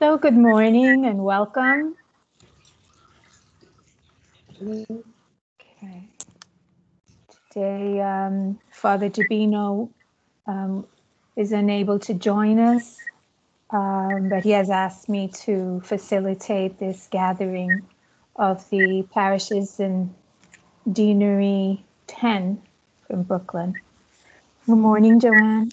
So good morning and welcome. Okay. Today, um, Father Jabino um, is unable to join us, um, but he has asked me to facilitate this gathering of the parishes in Deanery 10 from Brooklyn. Good morning, Joanne.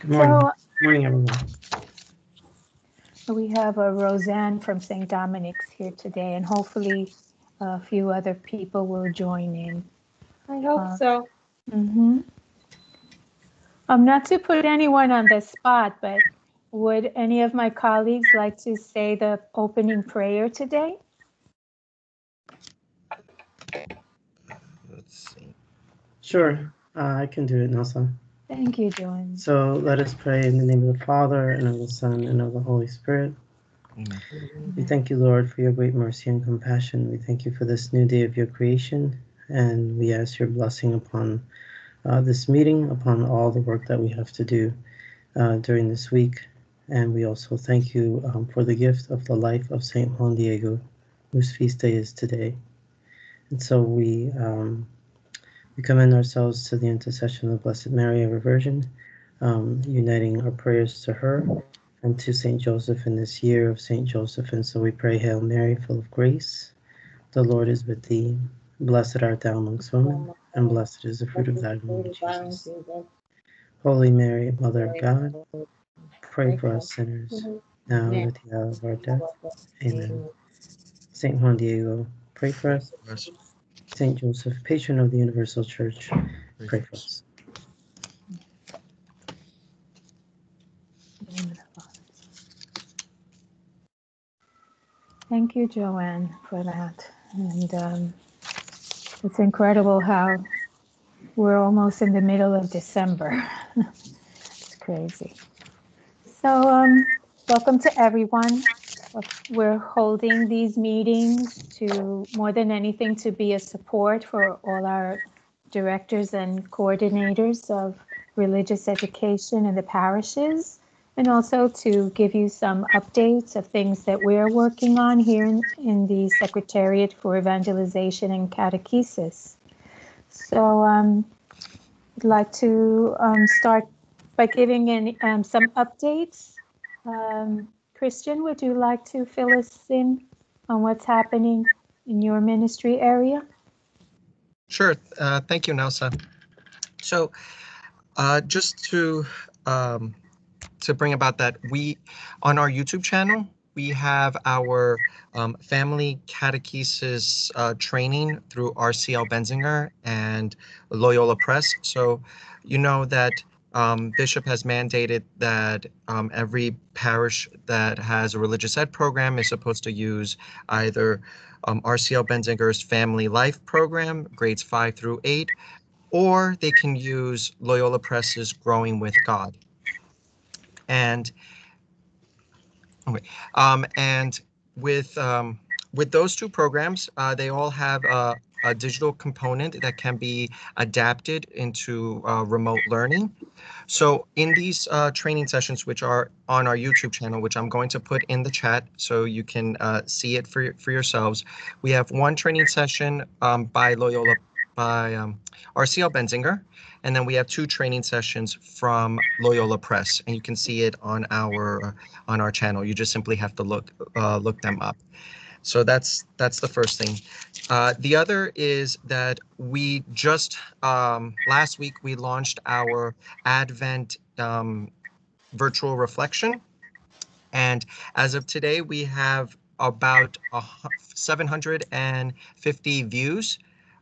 Good morning. So Good morning, everyone. we have a Roseanne from St. Dominic's here today, and hopefully a few other people will join in. I hope Uh, so. Mm-hmm. Um, not to put anyone on the spot, but would any of my colleagues like to say the opening prayer today? Let's see. Sure, uh, I can do it, Nelsa. Thank you, Joanne. So let us pray in the name of the Father, and of the Son, and of the Holy Spirit. Amen. We thank you, Lord, for your great mercy and compassion. We thank you for this new day of your creation, and we ask your blessing upon uh, this meeting, upon all the work that we have to do uh, during this week. And we also thank you um, for the gift of the life of Saint Juan Diego, whose feast day is today. And so we um, we commend ourselves to the intercession of Blessed Mary, our Virgin, um, uniting our prayers to her and to Saint Joseph in this year of Saint Joseph. And so we pray, Hail Mary, full of grace, the Lord is with thee. Blessed art thou amongst women, and blessed is the fruit of thy womb, Jesus. Holy Mary, Mother of God, pray for us sinners, now and at the hour of our death. Amen. Saint Juan Diego, pray for us. Yes. Saint Joseph, patron of the Universal Church, pray for us. Thank you, Joanne, for that. And um, it's incredible how we're almost in the middle of December. it's crazy. So, um, welcome to everyone. We're holding these meetings to more than anything to be a support for all our directors and coordinators of religious education in the parishes and also to give you some updates of things that we're working on here in, in the Secretariat for Evangelization and Catechesis. So um, I'd like to um, start by giving in um, some updates. Christian, would you like to fill us in on what's happening in your ministry area? Sure. Uh, thank you, Nelsa. So, uh, just to um, to bring about that, we on our YouTube channel we have our um, family catechesis uh, training through RCL Benzinger and Loyola Press. So, you know that um, Bishop has mandated that um, every parish that has a religious ed program is supposed to use either um, RCL Benzinger's Family Life program, grades five through eight, or they can use Loyola Press's Growing with God. And okay, um, and with um, with those two programs, uh, they all have a, a digital component that can be adapted into uh, remote learning. So in these uh, training sessions, which are on our YouTube channel, which I'm going to put in the chat so you can uh, see it for, for yourselves, we have one training session um, by Loyola, by um, RCL Benzinger, and then we have two training sessions from Loyola Press, and you can see it on our on our channel. You just simply have to look uh, look them up. So that's that's the first thing. Uh, the other is that we just um, last week we launched our Advent um, virtual reflection, and as of today we have about a, 750 views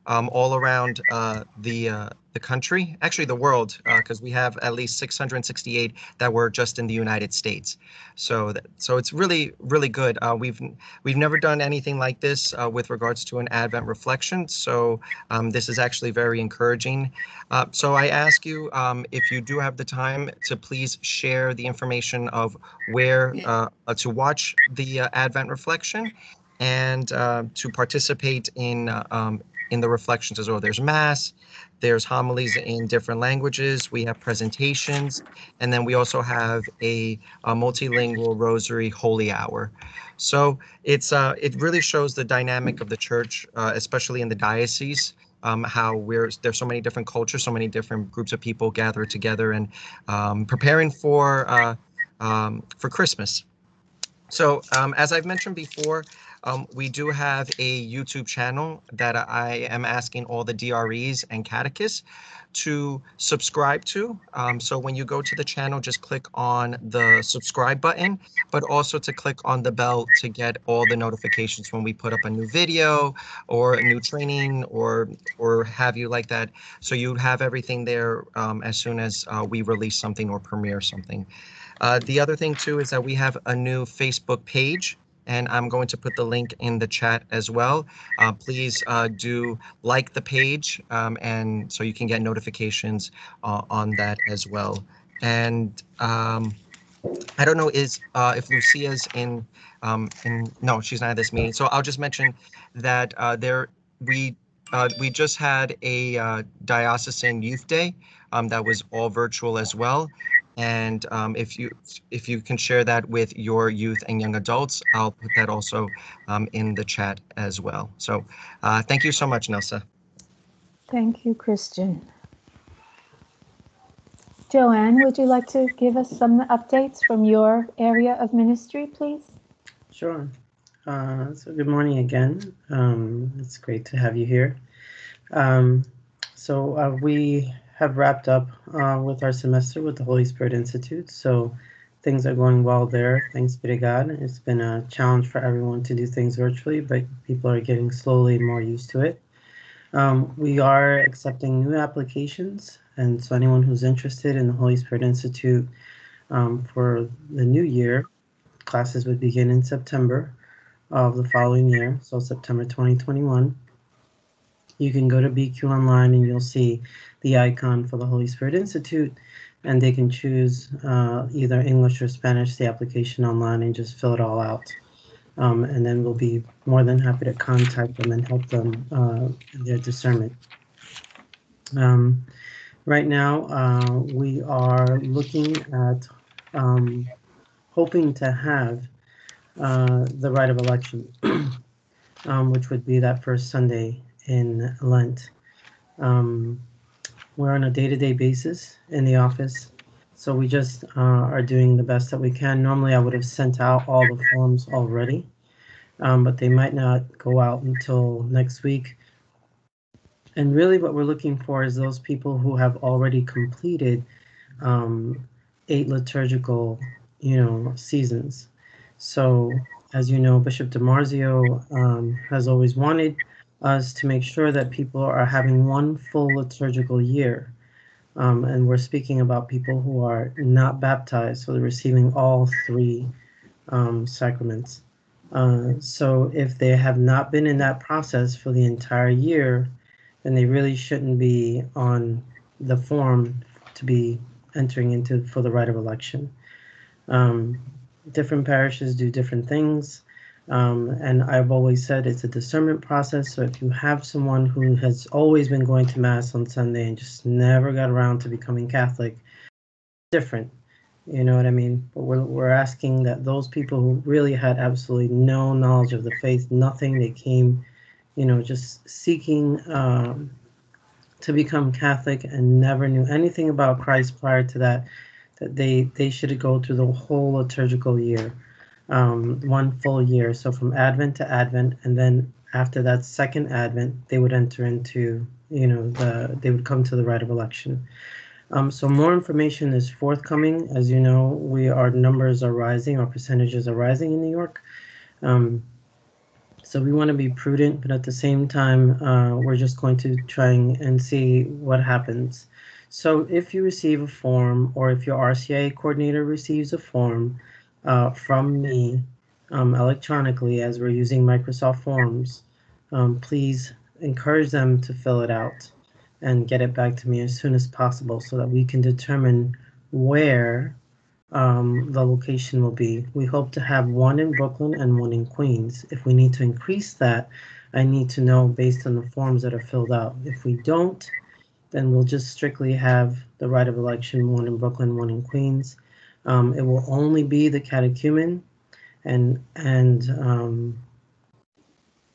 um, all around uh, the uh, the country, actually the world, because we have at least 668 that were just in the United States. So that, so it's really really good. Uh, we've we've never done anything like this uh, with regards to an Advent reflection. So um, this is actually very encouraging. Uh, so I ask you um, if you do have the time to please share the information of where uh, uh, to watch the uh, Advent reflection and uh, to participate in uh, um, in the reflections as well. There's mass, there's homilies in different languages. We have presentations, and then we also have a, a multilingual rosary holy hour. So it's uh, it really shows the dynamic of the church, uh, especially in the diocese. Um, how we're there's so many different cultures, so many different groups of people gathered together and um, preparing for uh, um, for Christmas. So um, as I've mentioned before, um, we do have a YouTube channel that I am asking all the DREs and catechists to subscribe to. Um, so when you go to the channel, just click on the subscribe button, but also to click on the bell to get all the notifications when we put up a new video or a new training or or have you like that. So you have everything there um, as soon as uh, we release something or premiere something. Uh, the other thing too is that we have a new Facebook page and I'm going to put the link in the chat as well. Uh, please uh, do like the page um, and so you can get notifications uh, on that as well. And um, I don't know is uh, if Lucia's in, um, in, no, she's not at this meeting. So I'll just mention that uh, there we uh, we just had a diocesan youth day um, that was all virtual as well. And um, if you if you can share that with your youth and young adults, I'll put that also um, in the chat as well. So uh, thank you so much, Nelsa. Thank you, Christian. Joanne, would you like to give us some updates from your area of ministry, please? Sure. Uh, so good morning again. Um, it's great to have you here. Um, so uh, we have wrapped up uh, with our semester with the Holy Spirit Institute. So things are going well there. Thanks be to God. It's been a challenge for everyone to do things virtually, but people are getting slowly more used to it. Um, we are accepting new applications, and so anyone who's interested in the Holy Spirit Institute um, for the new year, classes would begin in September of the following year, so September 2021 you can go to BQ Online and you'll see the icon for the Holy Spirit Institute, and they can choose uh, either English or Spanish, the application online, and just fill it all out. Um, and then we'll be more than happy to contact them and help them uh, in their discernment. Um, right now, uh, we are looking at um, hoping to have uh, the rite of election, um, which would be that first Sunday in Lent. Um, we're on a day-to-day basis in the office, so we just uh, are doing the best that we can. Normally, I would have sent out all the forms already, um, but they might not go out until next week. And really, what we're looking for is those people who have already completed um, eight liturgical, you know, seasons. So, as you know, Bishop DiMarzio um, has always wanted us to make sure that people are having one full liturgical year. Um, and we're speaking about people who are not baptized, so they're receiving all three um, sacraments. Uh, so if they have not been in that process for the entire year, then they really shouldn't be on the form to be entering into for the rite of election. Um, different parishes do different things. Um, and I've always said it's a discernment process. So if you have someone who has always been going to Mass on Sunday and just never got around to becoming Catholic, different. You know what I mean? But we're, we're asking that those people who really had absolutely no knowledge of the faith, nothing, they came, you know, just seeking um, to become Catholic and never knew anything about Christ prior to that, that they, they should go through the whole liturgical year um, one full year. So from Advent to Advent, and then after that second Advent, they would enter into, you know, the they would come to the rite of election. Um, so more information is forthcoming. As you know, we our numbers are rising, our percentages are rising in New York. Um, so we want to be prudent, but at the same time, uh, we're just going to try and see what happens. So if you receive a form, or if your RCIA coordinator receives a form, uh, from me um, electronically as we're using Microsoft Forms, um, please encourage them to fill it out and get it back to me as soon as possible so that we can determine where um, the location will be. We hope to have one in Brooklyn and one in Queens. If we need to increase that, I need to know based on the forms that are filled out. If we don't, then we'll just strictly have the rite of election, one in Brooklyn, one in Queens. Um, it will only be the catechumen and, and, um,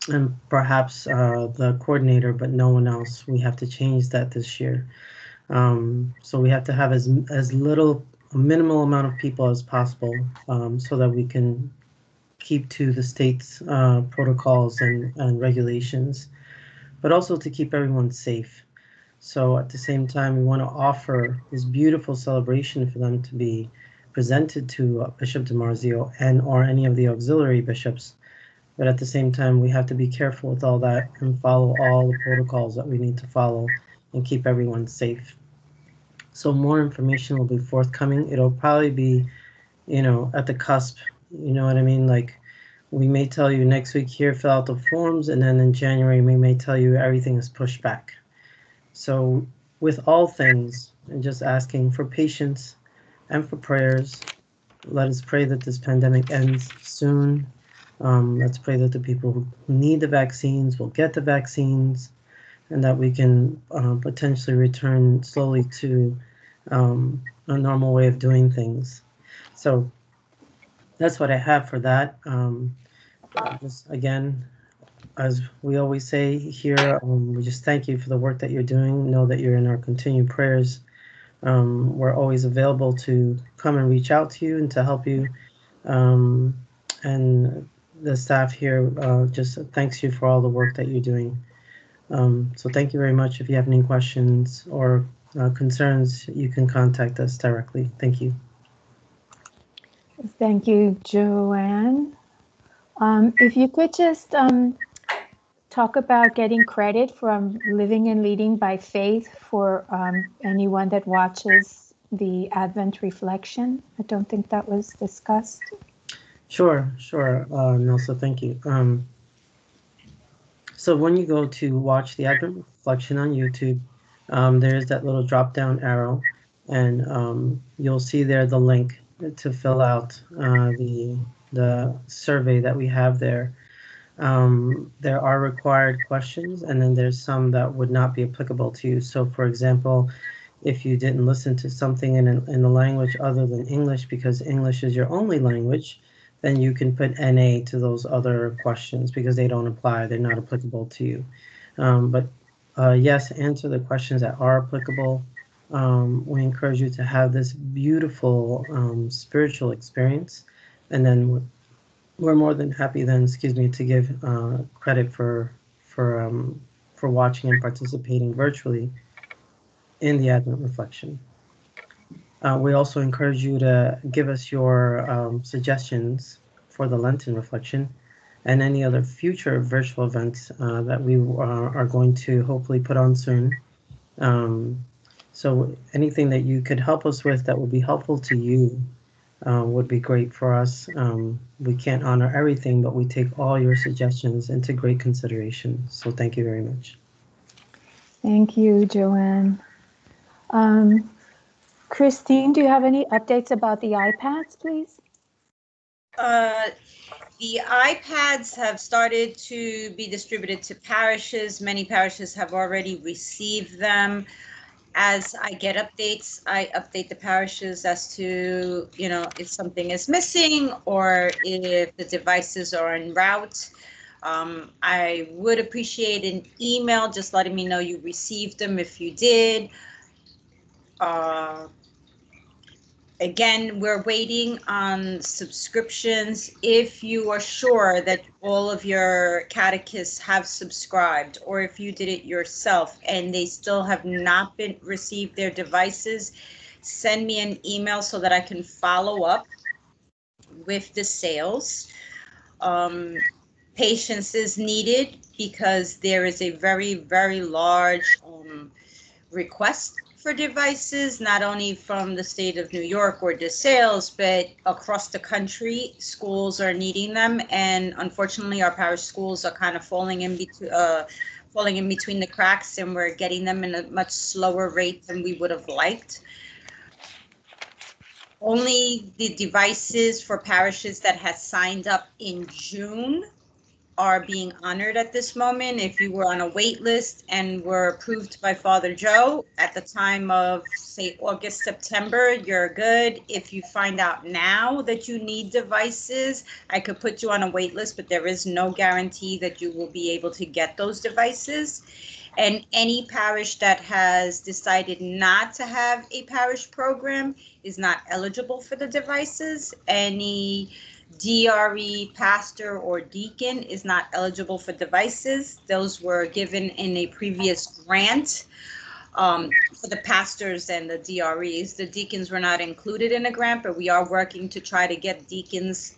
and perhaps, uh, the coordinator, but no one else. We have to change that this year. Um, so we have to have as, as little, a minimal amount of people as possible, um, so that we can keep to the state's, uh, protocols and, and regulations, but also to keep everyone safe. So at the same time, we want to offer this beautiful celebration for them to be presented to uh, Bishop DiMarzio and or any of the auxiliary bishops. But at the same time, we have to be careful with all that and follow all the protocols that we need to follow and keep everyone safe. So more information will be forthcoming. It'll probably be, you know, at the cusp. You know what I mean? Like we may tell you next week here, fill out the forms, and then in January we may tell you everything is pushed back. So with all things, and just asking for patience and for prayers. Let us pray that this pandemic ends soon. Um, let's pray that the people who need the vaccines will get the vaccines and that we can uh, potentially return slowly to um, a normal way of doing things. So that's what I have for that. Um, just again, as we always say here, um, we just thank you for the work that you're doing. Know that you're in our continued prayers. Um, we're always available to come and reach out to you and to help you. Um, and the staff here uh, just thanks you for all the work that you're doing. Um, so thank you very much. If you have any questions or uh, concerns, you can contact us directly. Thank you. Thank you, Joanne. Um, if you could just um, talk about getting credit from Living and Leading by Faith for um, anyone that watches the Advent Reflection. I don't think that was discussed. Sure, sure, uh, thank you. Um, so when you go to watch the Advent Reflection on YouTube, um, there's that little drop down arrow, and um, you'll see there the link to fill out uh, the the survey that we have there. Um, there are required questions, and then there's some that would not be applicable to you. So, for example, if you didn't listen to something in a, in a language other than English because English is your only language, then you can put NA to those other questions because they don't apply. They're not applicable to you. Um, but uh, yes, answer the questions that are applicable. Um, we encourage you to have this beautiful um, spiritual experience. And then we're more than happy then, excuse me, to give uh, credit for for um, for watching and participating virtually in the Advent Reflection. Uh, we also encourage you to give us your um, suggestions for the Lenten Reflection and any other future virtual events uh, that we are, are, going to hopefully put on soon. Um, so anything that you could help us with that will be helpful to you uh, would be great for us. Um, we can't honor everything, but we take all your suggestions into great consideration. So thank you very much. Thank you, Joanne. Um, Christine, do you have any updates about the iPads, please? Uh, the iPads have started to be distributed to parishes. Many parishes have already received them as I get updates, I update the parishes as to, you know, if something is missing or if the devices are en route. Um, I would appreciate an email just letting me know you received them if you did. Uh, again, we're waiting on subscriptions. If you are sure that all of your catechists have subscribed, or if you did it yourself and they still have not been received their devices, send me an email so that I can follow up with DeSales. Um, patience is needed because there is a very, very large um, request for devices, not only from the state of New York or DeSales, but across the country. Schools are needing them, and unfortunately, our parish schools are kind of falling in between. Uh, falling in between the cracks and we're getting them in a much slower rate than we would have liked. only the devices for parishes that has signed up in June are being honored at this moment. If you were on a wait list and were approved by Father Joe at the time of, say, August, September, you're good. If you find out now that you need devices, I could put you on a wait list, but there is no guarantee that you will be able to get those devices. And any parish that has decided not to have a parish program is not eligible for the devices. Any DRE pastor or deacon is not eligible for devices. Those were given in a previous grant um, for the pastors and the DREs. The deacons were not included in a grant, but we are working to try to get deacons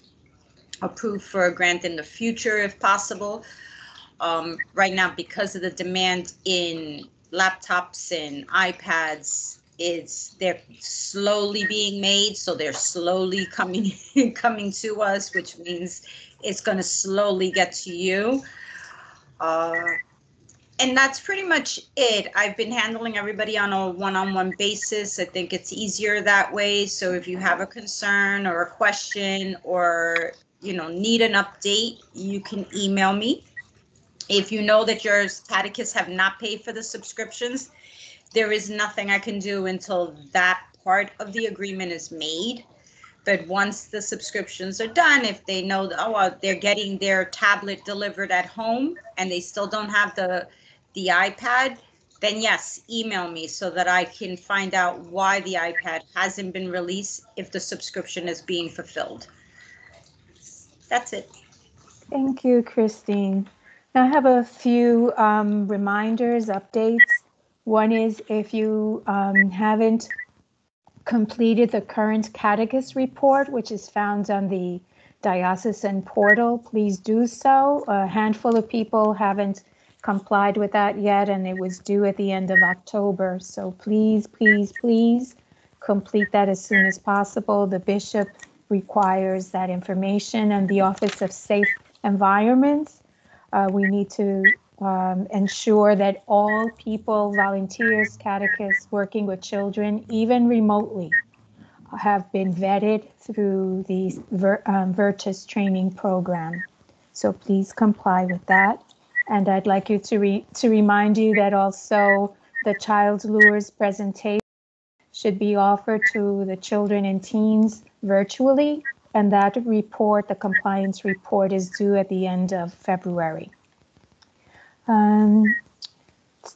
approved for a grant in the future if possible. Um, right now, because of the demand in laptops and iPads, it's they're slowly being made, so they're slowly coming coming to us, which means it's going to slowly get to you. Uh, and that's pretty much it. I've been handling everybody on a one-on-one basis. I think it's easier that way. So if you have a concern or a question or you know need an update, you can email me. If you know that your catechists have not paid for the subscriptions, there is nothing I can do until that part of the agreement is made. But once the subscriptions are done, if they know, that, oh, well, they're getting their tablet delivered at home and they still don't have the, the iPad, then yes, email me so that I can find out why the iPad hasn't been released if the subscription is being fulfilled. That's it. Thank you, Christine. Now I have a few um, reminders, updates. One is if you um, haven't completed the current catechist report, which is found on the diocesan portal, please do so. A handful of people haven't complied with that yet, and it was due at the end of October. So please, please, please complete that as soon as possible. The bishop requires that information, and the Office of Safe Environments. Uh, we need to um, ensure that all people, volunteers, catechists working with children, even remotely, have been vetted through the um, Virtus training program. So please comply with that. And I'd like you to, re, to remind you that also the Child Lures presentation should be offered to the children and teens virtually. And that report, the compliance report, is due at the end of February. Um,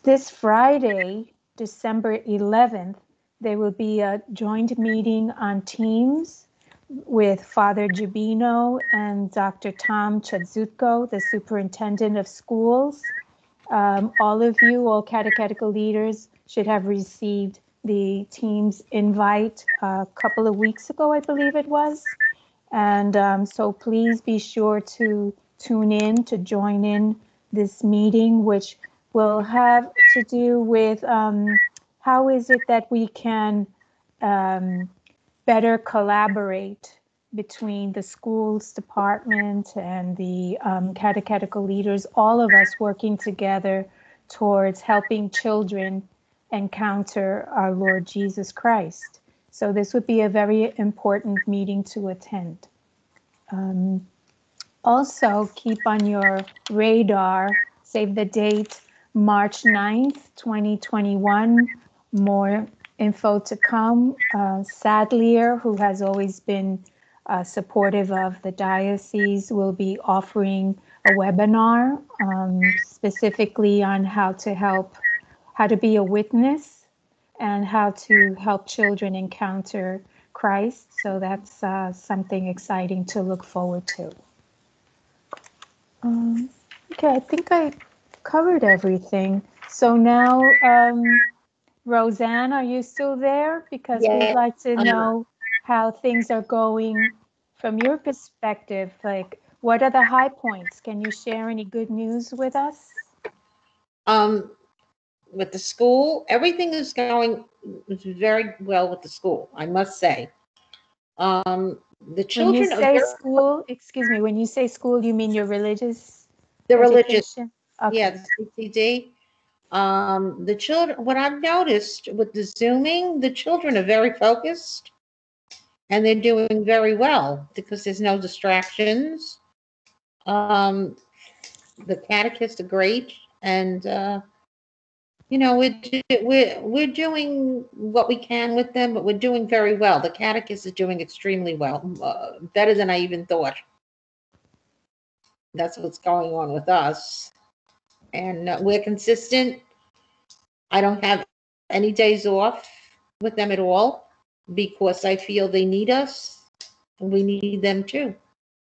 this Friday, December 11th, there will be a joint meeting on Teams with Father Jubino and Dr. Tom Chadzutko, the superintendent of schools. Um, all of you, all catechetical leaders, should have received the Teams invite a couple of weeks ago, I believe it was. And um, so please be sure to tune in to join in this meeting, which will have to do with um, how is it that we can um, better collaborate between the schools department and the um, catechetical leaders, all of us working together towards helping children encounter our Lord Jesus Christ. So this would be a very important meeting to attend. Um, also, keep on your radar, save the date, March 9th, 2021. More info to come. Uh, Sadlier, who has always been uh, supportive of the diocese, will be offering a webinar um, specifically on how to help, how to be a witness and how to help children encounter Christ. So that's uh, something exciting to look forward to. Um, okay, I think I covered everything. So now, um, Roseanne, are you still there? Because Yeah, we'd like to I'm- know how things are going from your perspective. Like, what are the high points? Can you share any good news with us? Um, with the school, everything is going very well with the school, I must say. Um, the children When you say very, school, excuse me, when you say school, you mean your religious? the religious. Okay. yeah, the CCD. Um, the children, what I've noticed with the Zooming, the children are very focused. and they're doing very well because there's no distractions. Um, the catechists are great, and uh, you know we're we're we're doing what we can with them, but we're doing very well. The catechist is doing extremely well, uh, better than I even thought. That's what's going on with us, and uh, we're consistent. I don't have any days off with them at all because I feel they need us and we need them too.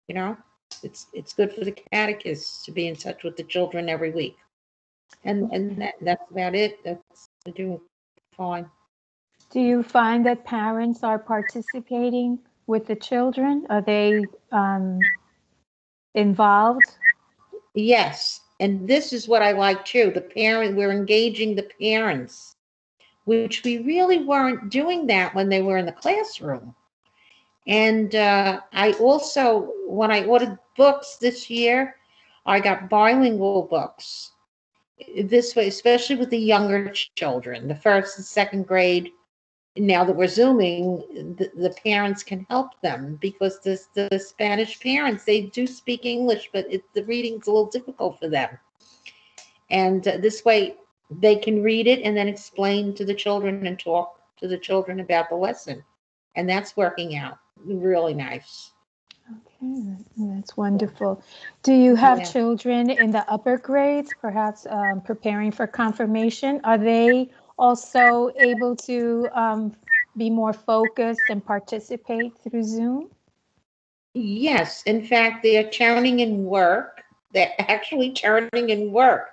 You know, it's it's good for the catechists to be in touch with the children every week. And and that, that's about it. That's doing fine. Do you find that parents are participating with the children? Are they um, involved? Yes, and this is what I like too. The parent, we're engaging the parents, which we really weren't doing that when they were in the classroom. And uh, I also, when I ordered books this year, I got bilingual books. This way, especially with the younger children, the first and second grade. Now that we're zooming, the, the parents can help them because the, the Spanish parents they do speak English, but it, the reading's a little difficult for them. And uh, this way, they can read it and then explain to the children and talk to the children about the lesson, and that's working out really nice. That- that's wonderful. Do you have Yeah. children in the upper grades, perhaps um, preparing for confirmation? Are they also able to um, be more focused and participate through Zoom? Yes, in fact, they are turning in work. They're actually turning in work.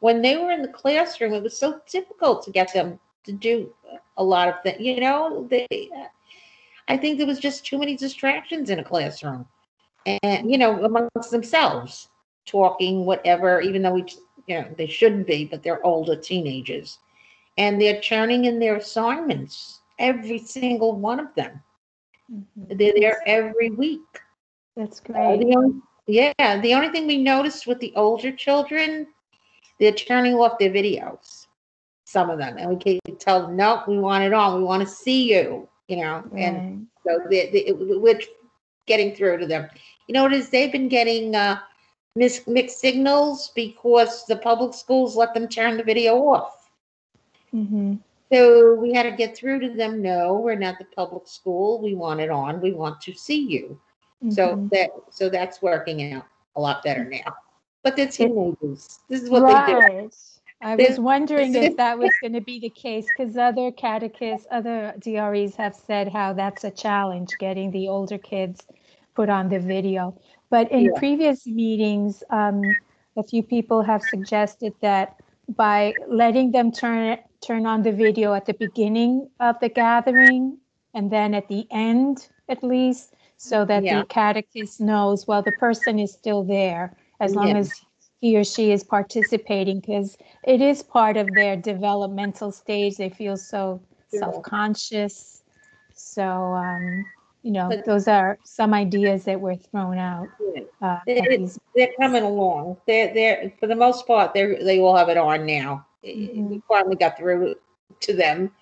When they were in the classroom, it was so difficult to get them to do a lot of things. You know, they. I think there was just too many distractions in a classroom, and you know, amongst themselves, talking whatever. Even though we, you know, they shouldn't be, but they're older teenagers, and they're turning in their assignments. Every single one of them. Mhm. They're there every week. That's Uh, great. the only, yeah, the only thing we noticed with the older children, they're turning off their videos. Some of them, and we can tell them, no, we want it on. We want to see you. You know, and so they, they, we're getting through to them. You know what it is? They've been getting uh, mis- mixed signals because the public schools let them turn the video off. Mhm. So we had to get through to them. No, we're not the public school. We want it on. We want to see you. So Mhm. that so that's working out a lot better now. But they're teenagers. This is what they do. I was wondering if that was going to be the case because other catechists, other DREs have said how that's a challenge getting the older kids put on the video. But in Yeah. previous meetings, um, a few people have suggested that by letting them turn turn on the video at the beginning of the gathering and then at the end, at least, so that Yeah. the catechist knows well the person is still there as long Yeah. as he or she is participating because it is part of their developmental stage. They feel so Sure. self-conscious. So, um, you know, But- those are some ideas that were thrown out. Uh, at It- They're coming along. They're they're for the most part they they all have it on now. Mhm. We finally got through to them.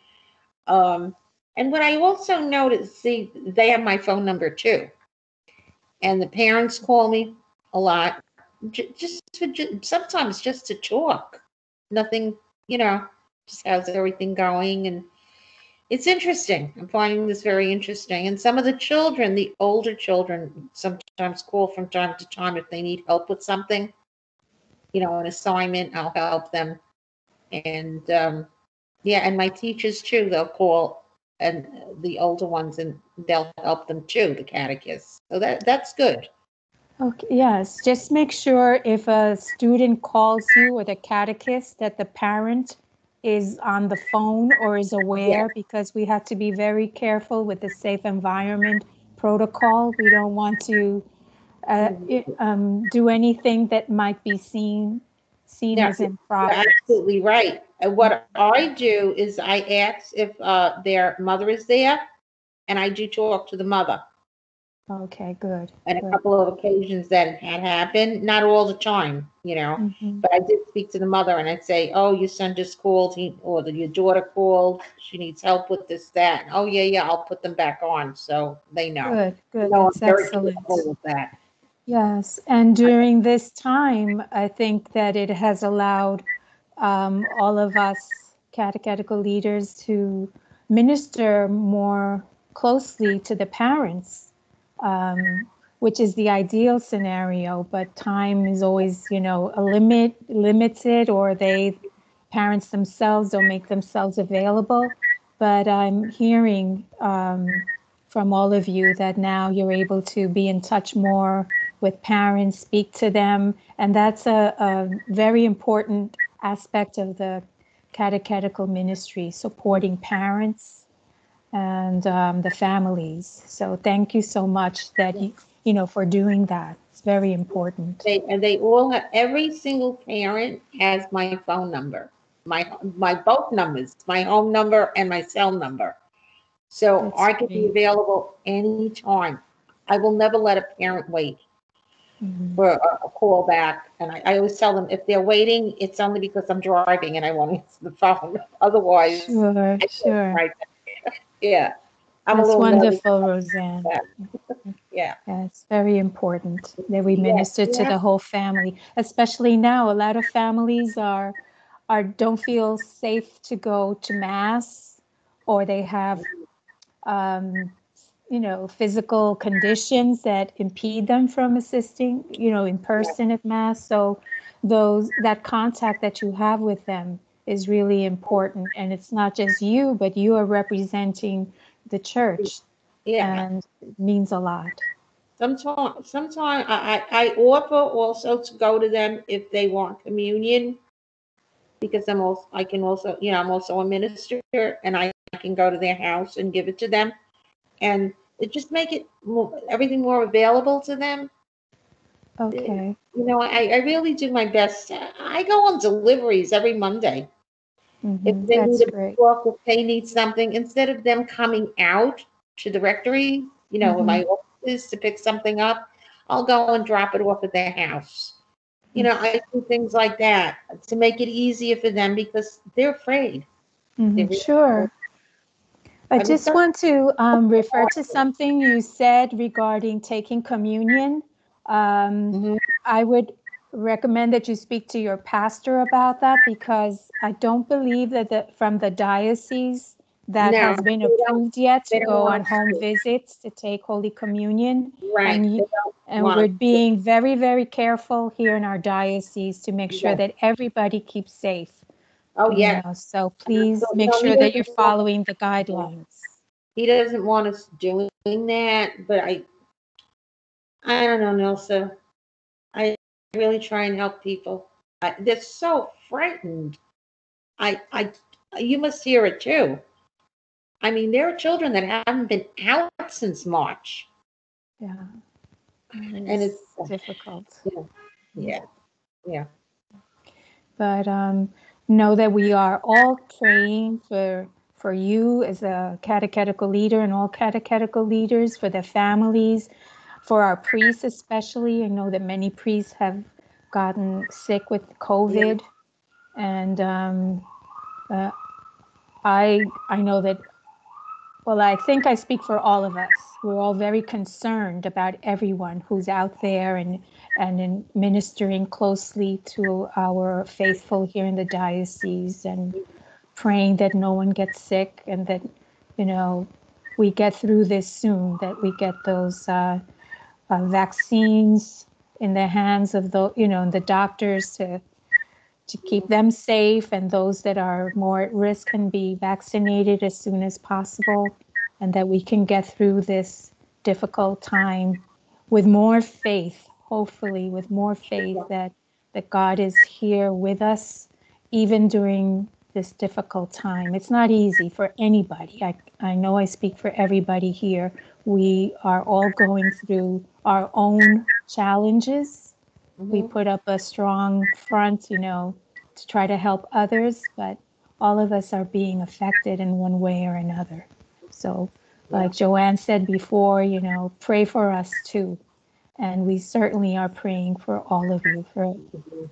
Um, and what I also noticed, see, they have my phone number too, and the parents call me a lot, just to, ju- sometimes just to talk. Nothing, you know, just how's everything going and. It's interesting. I'm finding this very interesting. And some of the children, the older children, sometimes call from time to time if they need help with something. You know, an assignment, I'll help them. And um, yeah, and my teachers too, they'll call and the older ones and they'll help them too, the catechists. So that that's good. Okay, yes, just make sure if a student calls you or the catechist that the parent is on the phone or is aware because we have to be very careful with the safe environment protocol. We don't want to uh, um, do anything that might be seen seen Yeah, as improper. absolutely right. And what I do is I ask if uh, their mother is there and I do talk to the mother. Okay, good. and a couple of occasions that had happened, not all the time, you know. Mhm. But I did speak to the mother and I'd say, oh, your son just called, he, or the- your daughter called, she needs help with this, that. Oh, yeah, yeah, I'll put them back on, so they know. Good, good. No, That's very excellent. with that. Yes, and during this time, I think that it has allowed um, all of us catechetical leaders to minister more closely to the parents, um, which is the ideal scenario. But time is always, you know, a limit, limited, or they parents themselves don't make themselves available. But I'm hearing um, from all of you that now you're able to be in touch more with parents, speak to them, and that's a, a very important aspect of the catechetical ministry, supporting parents and um, the families. So thank you so much that you, you know, for doing that. It's very important. They, and they all have, every single parent has my phone number, my, my both numbers, my home number and my cell number. So That's I can be available anytime. I will never let a parent wait Mhm. for a, a call back. And I, I always tell them, if they're waiting, it's only because I'm driving and I won't answer the phone. Otherwise, Sure, sure. Yeah. I'm That's wonderful, Roseanne. Yeah. Yeah, it's very important that we minister to yeah. the whole family, especially now. A lot of families are are don't feel safe to go to mass, or they have, um, you know, physical conditions that impede them from assisting, you know, in person at mass. So those that contact that you have with them is really important, and it's not just you, but you are representing the church, Yeah. and it means a lot. Sometimes, sometimes I, I, I offer also to go to them if they want communion. Because I'm also, I can also, you know, I'm also a minister and I can go to their house and give it to them. And it just make it more, everything more available to them. Okay. You know, I, I really do my best. I go on deliveries every Monday. If Mhm, they That's need a great. book, if they need something, instead of them coming out to the rectory, you know, in my office to pick something up, I'll go and drop it off at their house. You know, I do things like that to make it easier for them because they're afraid. Mhm, really- Sure. I just want to um, refer to something you said regarding taking communion. Um, Mhm. I would recommend that you speak to your pastor about that because I don't believe that the, from the diocese that No, has been approved yet to go on home to. visits to take Holy Communion. Right. And you- And we're to. being very, very careful here in our diocese to make sure Yes. that everybody keeps safe. Oh, yeah. know, So please So, make sure that you're following the guidelines. He doesn't want us doing that, but I, I don't know, Nelsa. I really try and help people. I, they're so frightened. I, I, you must hear it too. I mean, there are children that haven't been out since March. Yeah. And It's it's, difficult. yeah, yeah. But um, know that we are all praying for for you as a catechetical leader and all catechetical leaders, for their families, for our priests especially. I know that many priests have gotten sick with COVID, and um, uh, I I know that. Well, I think I speak for all of us. We're all very concerned about everyone who's out there and and in ministering closely to our faithful here in the diocese and praying that no one gets sick and that you know we get through this soon that we get those uh, uh, vaccines in the hands of the you know the doctors to to keep them safe and those that are more at risk can be vaccinated as soon as possible and that we can get through this difficult time with more faith hopefully with more faith that that God is here with us even during this difficult time. It's not easy for anybody. I i know i speak for everybody here. We are all going through our own challenges we Mhm. put up a strong front, you know, to try to help others, but all of us are being affected in one way or another. So like Joanne said before, you know, pray for us too. And we certainly are praying for all of you, for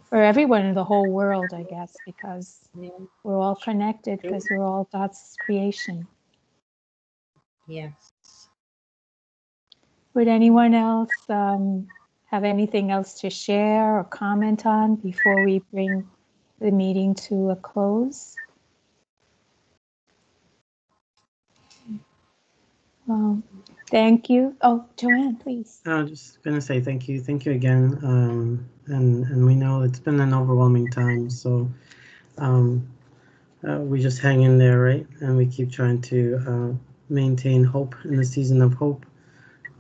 for everyone in the whole world, I guess, because we're all connected because we're all God's creation. Yes. Would anyone else um, have anything else to share or comment on before we bring the meeting to a close? Well, thank you. Oh, Joanne, please. I'm just gonna say thank you, thank you again. Um, and and we know it's been an overwhelming time, so um, uh, we just hang in there, right? And we keep trying to uh, maintain hope in the season of hope,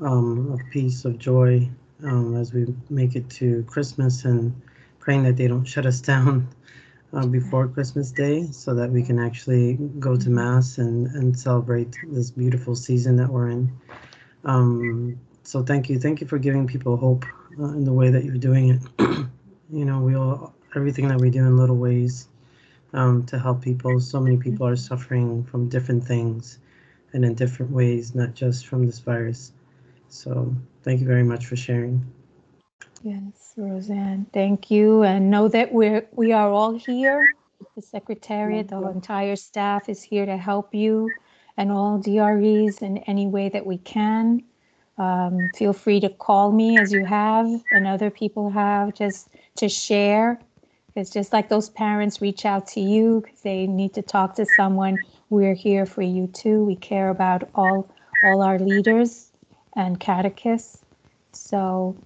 um, of peace, of joy, um, as we make it to Christmas, and praying that they don't shut us down uh, before Christmas Day, so that we can actually go to mass and and celebrate this beautiful season that we're in. Um, so thank you, thank you for giving people hope uh, in the way that you're doing it. you know, we all everything that we do in little ways um, to help people. So many people are suffering from different things and in different ways, not just from this virus. So thank you very much for sharing. Yes, Roseanne, thank you. And know that we're we are all here. The secretariat, the entire staff is here to help you and all DREs in any way that we can. Um, feel free to call me as you have and other people have just to share. It's just like those parents reach out to you because they need to talk to someone. We're here for you too. We care about all all our leaders and catechists. So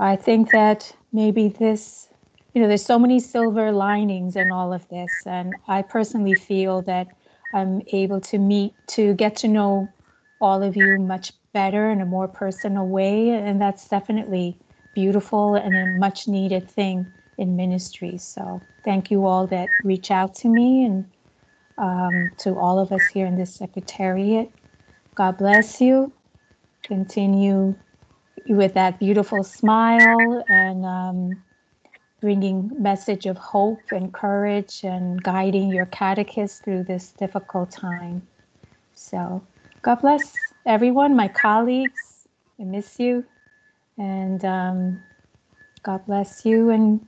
I think that maybe this, you know, there's so many silver linings in all of this. And I personally feel that I'm able to meet, to get to know all of you much better in a more personal way. And that's definitely beautiful and a much needed thing in ministry. So thank you all that reach out to me and um, to all of us here in this secretariat. God bless you. Continue with that beautiful smile and um, bringing message of hope and courage and guiding your catechist through this difficult time. So God bless everyone, my colleagues. I miss you. And um, God bless you. And we'll